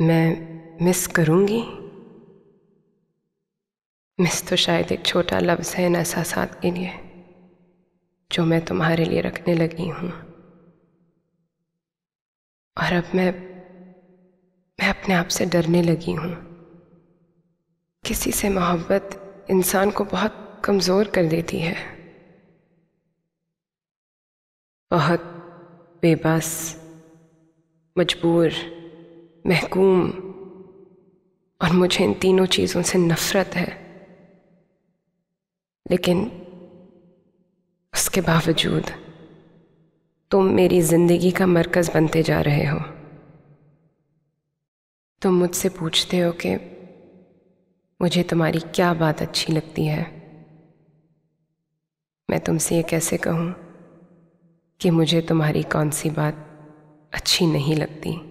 मैं मिस करूँगी। मिस तो शायद एक छोटा लफ्ज़ है इन एहसास के लिए, जो मैं तुम्हारे लिए रखने लगी हूँ। और अब मैं मैं अपने आप से डरने लगी हूँ। किसी से मोहब्बत इंसान को बहुत कमज़ोर कर देती है। बहुत बेबस, मजबूर महकूम। और मुझे इन तीनों चीज़ों से नफ़रत है। लेकिन उसके बावजूद तुम मेरी ज़िंदगी का मरकज़ बनते जा रहे हो। तुम मुझसे पूछते हो कि मुझे तुम्हारी क्या बात अच्छी लगती है। मैं तुमसे ये कैसे कहूँ कि मुझे तुम्हारी कौन सी बात अच्छी नहीं लगती?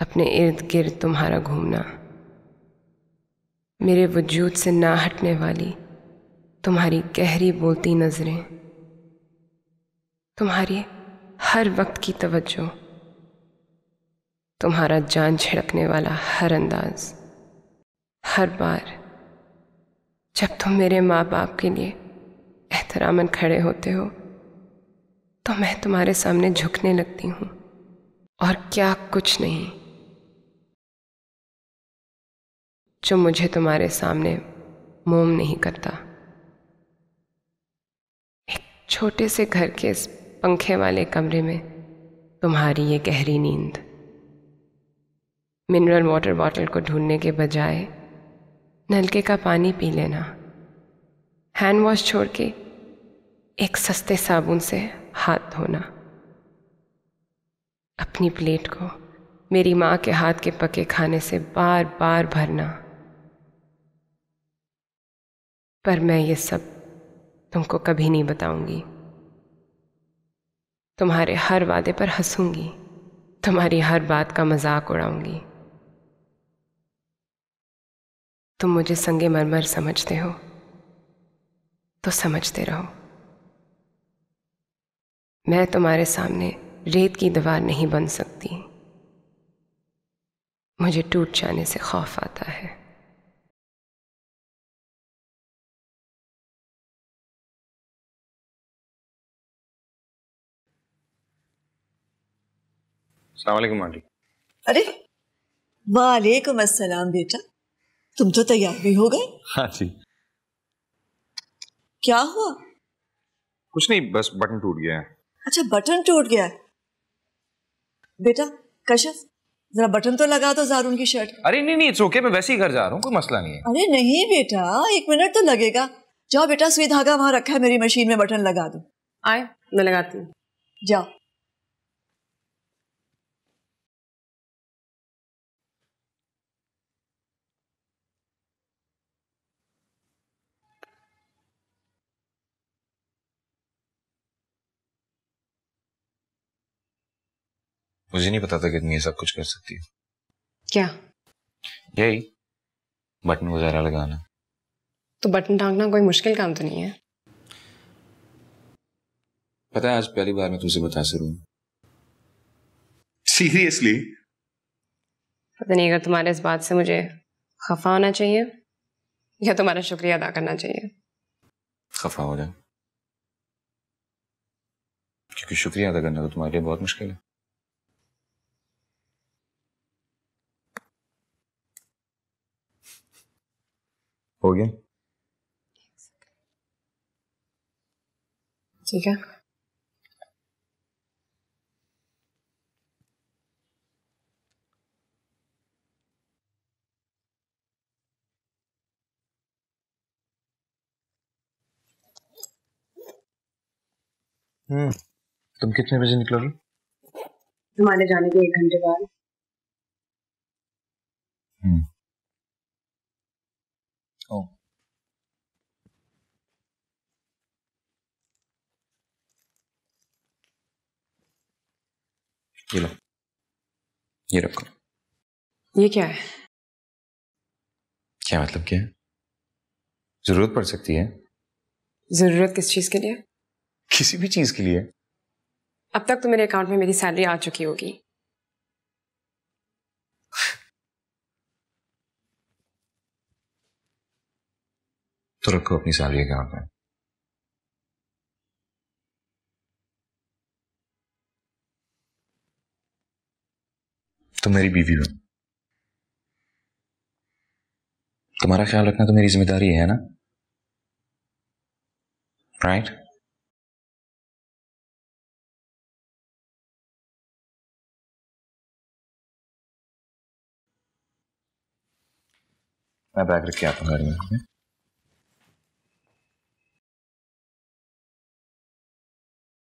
अपने इर्द गिर्द तुम्हारा घूमना। मेरे वजूद से ना हटने वाली तुम्हारी गहरी बोलती नज़रें। तुम्हारी हर वक्त की तवज्जो। तुम्हारा जान छिड़कने वाला हर अंदाज। हर बार जब तुम मेरे माँ बाप के लिए एहतरामन खड़े होते हो तो मैं तुम्हारे सामने झुकने लगती हूँ और क्या कुछ नहीं। जो मुझे तुम्हारे सामने मोम नहीं करता। एक छोटे से घर के इस पंखे वाले कमरे में तुम्हारी ये गहरी नींद। मिनरल वाटर बॉटल को ढूँढने के बजाय नलके का पानी पी लेना। हैंड वॉश छोड़ के एक सस्ते साबुन से हाथ धोना। अपनी प्लेट को मेरी माँ के हाथ के पके खाने से बार बार भरना। पर मैं ये सब तुमको कभी नहीं बताऊँगी। तुम्हारे हर वादे पर हंसूँगी। तुम्हारी हर बात का मज़ाक उड़ाऊँगी। तुम मुझे संगे मरमर समझते हो तो समझते रहो। मैं तुम्हारे सामने रेत की दीवार नहीं बन सकती। मुझे टूट जाने से खौफ आता है। सलामकुम आंटी अरे वालेकुम अस्सलाम बेटा। तुम तो तैयार भी हो गए। हाँ जी। क्या हुआ? कुछ नहीं बस बटन टूट गया है। अच्छा बटन टूट गया बेटा कशफ जरा बटन तो लगा दो जारून की शर्ट। अरे नहीं नहीं ओके मैं वैसे ही घर जा रहा हूँ कोई मसला नहीं है। अरे नहीं बेटा एक मिनट तो लगेगा। जाओ बेटा सुई धागा वहाँ रखा है मेरी मशीन में बटन लगा दो। आए मैं लगाती हूँ। जाओ। मुझे नहीं पता था कि ये सब कुछ कर सकती है। क्या? यही बटन वगैरह लगाना। तो बटन टांगना कोई मुश्किल काम तो नहीं है? पता है आज पहली बार मैं तुझसे मुतासर हूँ सीरियसली पता नहीं अगर तुम्हारे इस बात से मुझे खफा होना चाहिए या तुम्हारा शुक्रिया अदा करना चाहिए। खफा हो जाए क्योंकि शुक्रिया अदा करना तो तुम्हारे लिए बहुत मुश्किल है। हो गया ठीक है हम्म तुम कितने बजे निकलोगी तुम्हारे जाने के एक घंटे बाद ओ ये लो ये रखो ये क्या है क्या मतलब क्या है ज़रूरत पड़ सकती है ज़रूरत किस चीज़ के लिए किसी भी चीज़ के लिए अब तक तो मेरे अकाउंट में मेरी सैलरी आ चुकी होगी तो रखो अपनी सालिया के हाथ में तुम मेरी बीवी हो तुम्हारा ख्याल रखना तो मेरी ज़िम्मेदारी है ना राइट मैं बैग रख के आता हूँ गाड़ी में